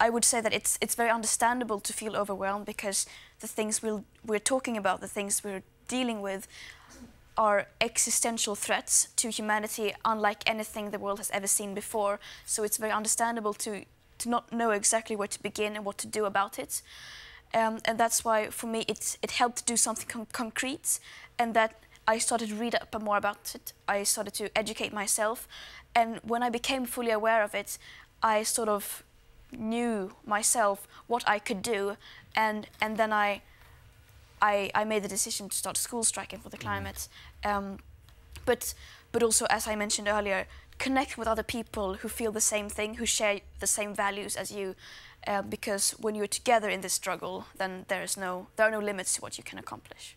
I would say that it's it's very understandable to feel overwhelmed because the things we'll, we're talking about, the things we're dealing with, are existential threats to humanity, unlike anything the world has ever seen before. So it's very understandable to to not know exactly where to begin and what to do about it. Um, and that's why, for me, it it helped to do something con concrete, and that I started to read up more about it. I started to educate myself, and when I became fully aware of it, I sort of knew myself what I could do, and and then I I, I made the decision to start school striking for the mm-hmm. climate. Um, but but also, as I mentioned earlier, connect with other people who feel the same thing, who share the same values as you. Uh, because when you're together in this struggle, then there is no there are no limits to what you can accomplish.